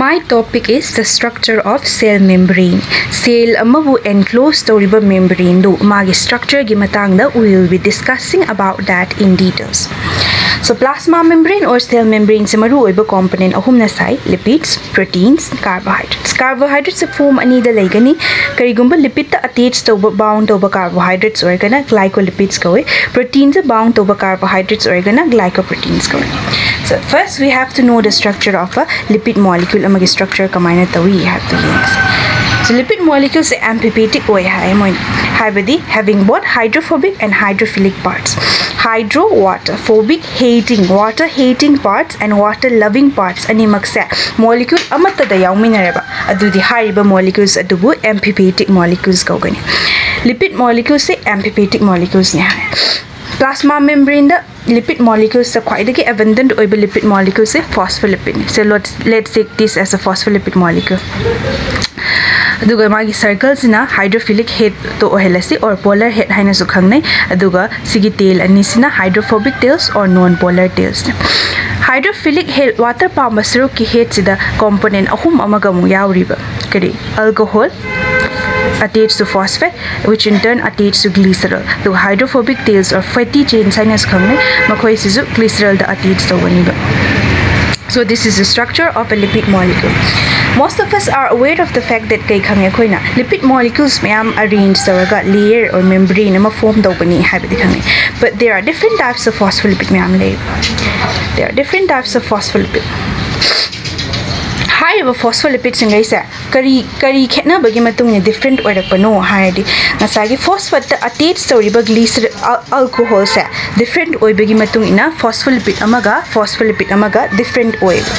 My topic is the structure of cell membrane. Cell amabu enclosed toriba membrane do magi structure gi matangda we will be discussing about that in details. So plasma membrane or cell membrane se maru oiba component ahum na sai lipids, proteins, carbohydrates. Carbohydrates se form ani da laigani karigumba lipid ta attached to bound to carbohydrates or gana glycolipids ko proteins are bound to carbohydrates or gana glycoproteins ko So first we have to know the structure of a lipid molecule amagi structure kamaina tawi have to use. So lipid molecules amphibitic way haibadi having both hydrophobic and hydrophilic parts. Hydro water phobic hating water hating parts and water loving parts ani maksa molecule amata da yauminareba adudi hariba molecules adubu amphibitic molecules kawgani. Lipid molecules se amphibitic molecules ne hai. Plasma membrane da lipid molecules are quite abundant over lipid molecules say phospholipid. So, let's let's take this as a phospholipid molecule. अदुगा मागी circles ना hydrophilic head तो ओहेलसी और polar head हाइना सु खंगनै अदुगा सिगी तेल अनि सिना hydrophobic tails और non polar tails hydrophilic head water palm सरो की हेड सिदा कंपोनेंट अहुम अमगा मु यावरिबा करी alcohol attached to phosphate which in turn attached to glycerol. The hydrophobic tails or fatty chain sinus khangne makhoi sizu glycerol da attached to waniba so this is the structure of a lipid molecule. Most of us are aware of the fact that kay khange khoina lipid molecules may mayam arranged saraga layer or membrane ama form do bani habidi khange but there are different types of phospholipid mayam le there are different types of phospholipid ꯍꯥꯏꯔꯤꯕ ꯐꯣꯁꯐꯣꯂꯤꯄꯤꯠꯁꯤꯡꯈꯩꯁꯦ ꯀꯔꯤ ꯀꯔꯤ ꯈꯦꯠꯅꯕꯒꯤ ꯃꯇꯨꯡꯏꯟꯅ ꯗꯤꯐ꯭ꯔꯦꯟꯠ ꯑꯣꯏꯔꯛꯄꯅꯣ ꯍꯥꯏꯔꯗꯤ ꯉꯁꯥꯏꯒꯤ ꯐꯣꯁꯐꯠꯇ attach ꯇꯧꯔꯤꯕ ꯒ꯭ꯂꯤꯁ ꯑꯜꯀꯣꯍꯣꯜꯁꯦ ꯗꯤꯐ꯭ꯔꯦꯟꯠ ꯑꯣꯏꯕꯒꯤ ꯃꯇꯨꯡꯏꯟꯅ ꯐꯣꯁꯐꯣꯂꯤꯄꯤꯠ ꯑꯃꯒ ꯐꯣꯁꯐꯣꯂꯤꯄꯤꯠ ꯑꯃꯒ ꯗꯤꯐ꯭ꯔꯦꯟꯠ ꯑꯣꯏꯌꯦꯕ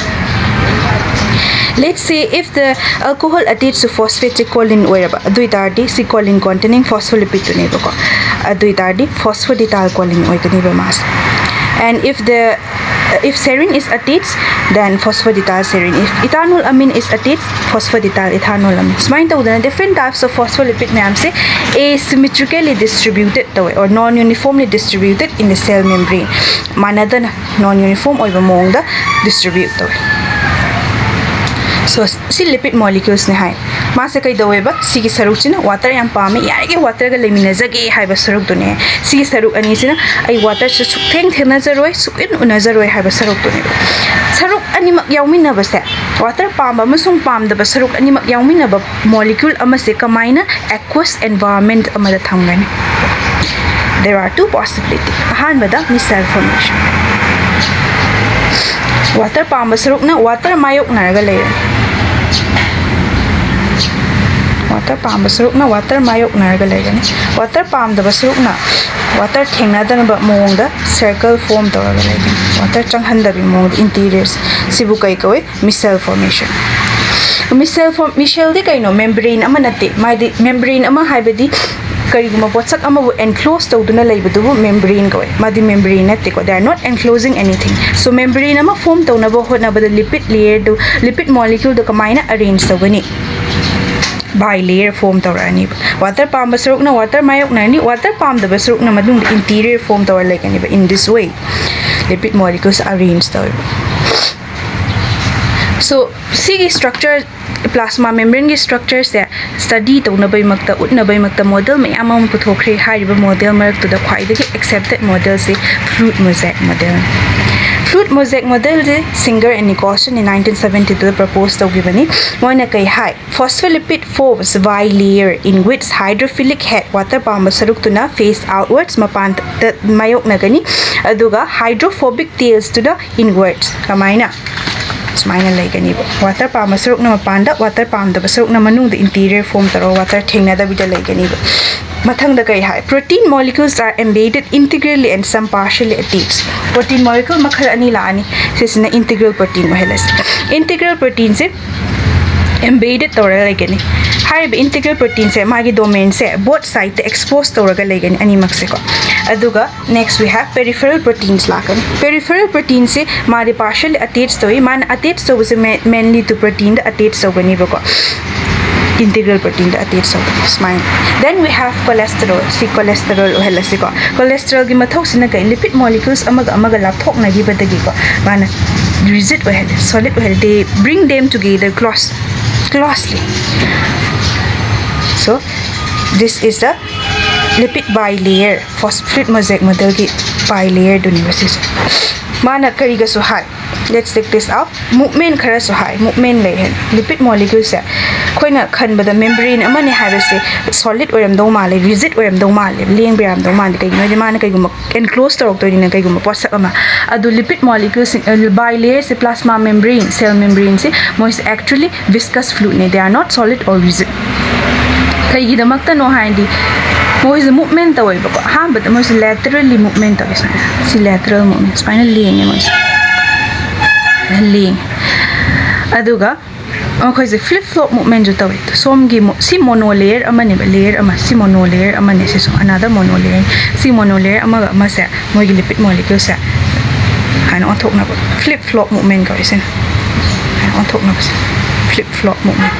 Let's say if the alcohol attached to phosphate si choline oiraba adui tardi si choline containing phospholipid to nebo ko adui tardi phosphodiethyl choline oigani ba mas and if the if serine is attached, then phosphoditylserine. If ethanol amine is attached, phosphodityl ethanol amine. Smile the different types of phospholipid ma'am say asymmetrically distributed or non-uniformly distributed in the cell membrane. Manadana non-uniform or mong the distributed. सी lipid molecules ने है मासे कई दो सी की सरूप water यहाँ पामे यार के वाटर का लेमिनेज गे हाय बस अनी वाटर से सुख थे नज़र रोए सुख इन सरुक नज़र रोए हाय बस सरूप दुने सरूप अनी मक याऊ वाटर पाम बा मसूम पाम द बस सरूप एक्वस एनवायरमेंट अमर देर आर टू पॉसिबिलिटी अहान बदा फॉर्मेशन वाटर पाब बस वाटर मायोक नारगा ले वाटर पाब सुरुकना वाटर मायोकना वाटर पाब सुरुकना वाटर ठेनादन मोद सर्कल फॉर्म तौर लेकिन वाटर चंहन भी मोद इंटीरियर्स कई कौ मिसल फॉर्मेशन मिसल फॉर्म मिसल कई मेम्ब्रेन नाते माइद मेम्ब्रेन कईगम पोचक एनक्लोज तौदू मेम्ब्रेन कौ मे membrane Nako they are not enclosing anything so membrane form तौब हो लिपिड लेयर लिपिड मॉलिक्यूल कमायन अरेंज तौनी बाय लेयर फॉर्म तौरानी वाटर पाम सरुकना वाटर मायोकना वाटर पादब सरुकना इंटीरियर फॉर्म तौर लेकिन in this way lipid molecules arrange तौर सो सी स्ट्रक्चर प्लास्मा मेम्ब्रेन की स्ट्रक्चर से स्टडी तौनाब उत्नाब मोडल मैं पुथोखे मोडल मरत खाई एक्सेप्टेड मोडल से fluid mosaic model Model de Singer and Nicholson in 1972 proposed to give ani moina kai hai phospholipid forms Y layer in which hydrophilic head water pamba saruk tuna face outwards mapan mayok na gani ꯁꯨꯃꯥꯏꯅ ꯂꯩꯒꯅꯤꯕ water ꯄꯥꯝꯕ ꯁꯔꯨꯛꯅ ꯃꯄꯥꯟꯗ water ꯄꯥꯝꯗꯕ ꯁꯔꯨꯛꯅ ꯃꯅꯨꯡꯗ interior form ꯇꯧꯔꯒ water ꯊꯦꯡꯅꯗꯕꯤꯗ ꯂꯩꯒꯅꯤꯕ ꯃꯊꯪꯗ ꯀꯩ ꯍꯥꯏ protein molecules are embedded integrally and some partially ꯑꯦꯇꯤꯞꯁ protein molecule ꯃꯈꯜ ꯑꯅꯤ ꯂꯥꯛꯑꯅꯤ ꯁꯤꯁꯤꯅ ꯏꯟꯇꯤꯒ꯭ꯔꯦꯜ ꯄ꯭ꯔꯣꯇꯤꯟ ꯑꯣꯏꯍꯜꯂꯁꯤ ꯏꯟꯇꯤꯒ꯭ꯔꯦꯜ ꯄ꯭ꯔꯣꯇꯤꯟꯁꯦ and some partially attached protein molecule makhal ani la ani sisna integral protein mahelas integral protein se embedded tawra lagani हाइब integral protein से मागी domain से बोथ साइड एक्सपोज तौरगा लेगनी अनीमक से को अदुगा next we have peripheral proteins लाकन peripheral protein से मारे पार्शियल अटैच तोई मान अटैच तोबसे मेनली टू प्रोटीन अटैच तोगनी बको integral protein da attach so smile then we have cholesterol si cholesterol ohela si ko cholesterol gi mathok sina kai lipid molecules amaga amaga lap na gi badagi ko mana rigid ohela solid ohela they bring them together close closely so this is the lipid bilayer phosphate mosaic model bilayer duni basis mana kari ga so hai let's take this out movement khara so hai movement hen. Lipid molecule खनबद membrane अमने सोलिडो माले विजिटो माले लें माने कई मान कम enclose तौर तो कईगम पोसम लिपिड मॉलिक्यूल बाइलेयर से प्लास्मा मेमरी सेल मेमरी से मोस एक्चुअली विस्कस फ्लूटने दे आर नॉट सोलिड और विज़िट कईगीदनो है मोस मूवमेंट तौरबको अहमद मोस लेटरली मूवमेंट से लेटरल मूवमेंट सूमाय लेंगे मोस लें ꯑꯩꯈꯣꯏꯁꯦ ꯐ꯭ꯂꯤꯞ ꯐ꯭ꯂꯣꯞ ꯃꯨꯞꯃꯦꯟꯁꯨ ꯇꯧꯋꯤ ꯁꯣꯝꯒꯤ ꯁꯤ ꯃꯣꯅꯣ ꯂꯦꯌꯔ ꯑꯃꯅꯦꯕ ꯂꯦꯌꯔ ꯑꯃ ꯁꯤ ꯃꯣꯅꯣ ꯂꯦꯌꯔ ꯑꯃꯅꯦ ꯁꯤꯁꯨ ꯑꯅꯥꯗꯔ ꯃꯣꯅꯣ ꯂꯦꯌꯔ ꯁꯤ ꯃꯣꯅꯣ ꯂꯦꯌꯔ ꯑꯃꯒ ꯑꯃꯁꯦ ꯃꯣꯏꯒꯤ ꯂꯤꯄꯤꯠ ꯃꯣꯂꯤꯀ꯭ꯌꯨꯜꯁꯦ ꯍꯥꯏꯅ ꯑꯣꯟꯊꯣꯛꯅꯕ ꯐ꯭ꯂꯤꯞ ꯐ꯭ꯂꯣꯞ ꯃꯨꯞꯃꯦꯟ ꯀꯧꯏꯁꯤꯅ ꯍꯥꯏꯅ ꯑꯣꯟꯊꯣꯛꯅꯕꯁꯦ ꯐ꯭ꯂꯤꯞ ꯐ꯭ꯂꯣꯞ ꯃꯨꯞꯃꯦꯟ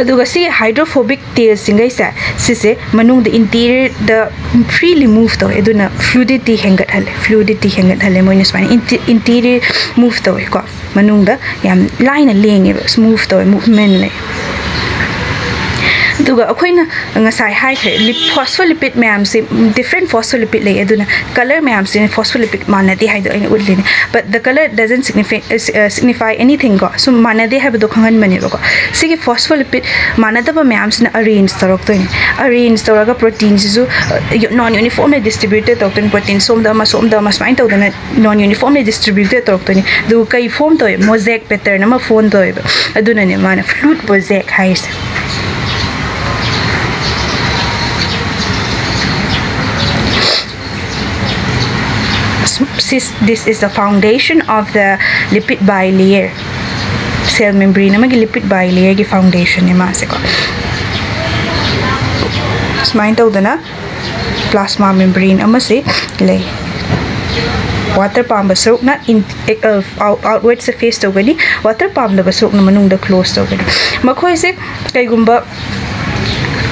ꯑꯗꯨꯒ ꯁꯤꯒꯤ ꯍꯥꯏꯗ꯭ꯔꯣꯐꯣꯕꯤꯛ ꯇꯦꯜꯁꯤꯡꯈꯩꯁꯦ ꯁꯤꯁꯦ ꯃꯅꯨꯡꯗ ꯏꯟꯇꯤꯔꯤꯌꯔꯗ ꯐ꯭ꯔꯤꯂꯤ ꯃꯨꯚ ꯇꯧꯋꯦ ꯑꯗꯨꯅ ꯐ꯭ꯂꯨꯏꯗꯤꯇꯤ ꯍꯦꯟꯒꯠꯍꯜꯂꯦ ꯐ꯭ꯂꯨꯏꯗꯤꯇꯤ ꯍꯦꯟꯒꯠꯍꯜꯂꯦ ꯃꯣꯏꯅ ꯁꯨꯃꯥꯏꯅ ꯏꯟꯇꯤꯔꯤꯌꯔ ꯃꯨꯚ ꯇꯧꯋꯦꯀꯣ ꯃꯅꯨꯡꯗ ꯌꯥꯝ ꯂꯥꯏꯅ ꯂꯦꯡꯉꯦꯕ ꯁ꯭ꯃꯨꯚ ꯇꯧꯋꯦ ꯃꯨꯚꯃꯦꯟ ꯂꯩ ꯑꯗꯨꯒ ꯑꯩꯈꯣꯏꯅ ꯉꯁꯥꯏ ꯍꯥꯏꯈ꯭ꯔꯦ ꯐꯣꯁꯐꯣꯂꯤꯄꯤꯠ ꯃꯌꯥꯝꯁꯦ ꯗꯤꯐ꯭ꯔꯦꯟ ꯐꯣꯁꯐꯣꯂꯤꯄꯤꯠ ꯂꯩ ꯑꯗꯨꯅ ꯀꯂꯔ ꯃꯌꯥꯝꯁꯤꯅ ꯐꯣꯁꯐꯣꯂꯤꯄꯤꯠ ꯃꯥꯟꯅꯗꯦ ꯍꯥꯏꯗꯣ ꯑꯩꯅ ꯎꯠꯂꯤꯅꯦ but the colour doesn't signify anything ꯀꯣ ꯁꯨꯝ ꯃꯥꯟꯅꯗꯦ ꯍꯥꯏꯕꯗꯣ ꯈꯪꯍꯟꯕꯅꯦꯕꯀꯣ ꯁꯤꯒꯤ ꯐꯣꯁꯐꯣꯂꯤꯄꯤꯠ ꯃꯥꯟꯅꯗꯕ ꯃꯌꯥꯝꯁꯤꯅ ꯑꯔꯦꯟꯖ ꯇꯧꯔꯛꯇꯣꯏꯅꯦ ꯑꯔꯦꯟꯖ ꯇꯧꯔꯒ ꯄ꯭ꯔꯣꯇꯤꯟꯁꯤꯁꯨ ꯅꯣꯟ ꯌꯨꯅꯤꯐꯣꯔꯝꯂꯤ ꯗꯤꯁꯇ꯭ꯔꯤꯕ꯭ꯌꯨꯇꯦꯠ ꯇꯧꯔꯛꯇꯣꯏꯅꯤ ꯄ꯭ꯔꯣꯇꯤꯟ ꯁꯣꯝꯗ ꯑꯃ ꯁꯣꯝꯗ ꯑꯃ ꯁꯨꯃꯥꯏꯅ ꯇꯧꯗꯅ ꯅꯣꯟ ꯌꯨꯅꯤꯐꯣꯔꯝꯂꯤ ꯗꯤꯁꯇ꯭ꯔꯤꯕ꯭ꯌꯨꯇꯦꯠ ꯇꯧꯔꯛꯇꯣꯏꯅꯤ ꯑꯗꯨꯒ ꯀꯩ ꯐꯣꯝ ꯇꯧꯋꯦ ꯃꯣꯖꯦꯛ ꯄꯦꯇꯔꯟ ꯑꯃ ꯐꯣꯟ ꯇꯧꯋꯦꯕ ꯑꯗꯨꯅꯅꯦ ꯃꯥꯅ ꯐ꯭ꯂꯨꯠ ꯃꯣꯖꯦꯛ ꯍꯥꯏꯔꯤꯁꯦ this is the foundation of the lipid bilayer cell membrane amagi lipid bilayer ki foundation ni mase ko smain tawdana plasma membrane amase lay water pump basruk na in uh, outward surface tawgani water pump da basruk na manung da close tawgani makhoi se kaigumba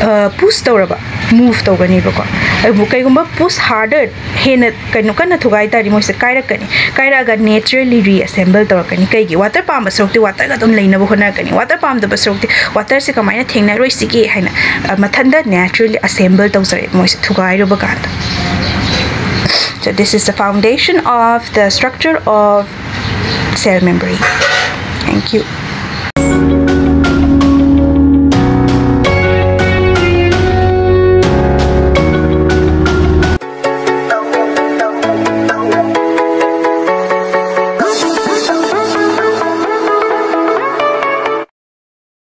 uh, push tawraba move तौनीक अब कईगम पुस harder हेन कहीं थोगाई तारी मैं कईरकनी naturally reassemble तौर कई water पाब सरुक वाटर अदम लेना होनाकनी वाटर पाब सरुक वाटर से कमाय थे है मथंद नेचुरली असेंबल तौर मैं थोगाब so this is the foundation of the structure of cell membrane. Thank you.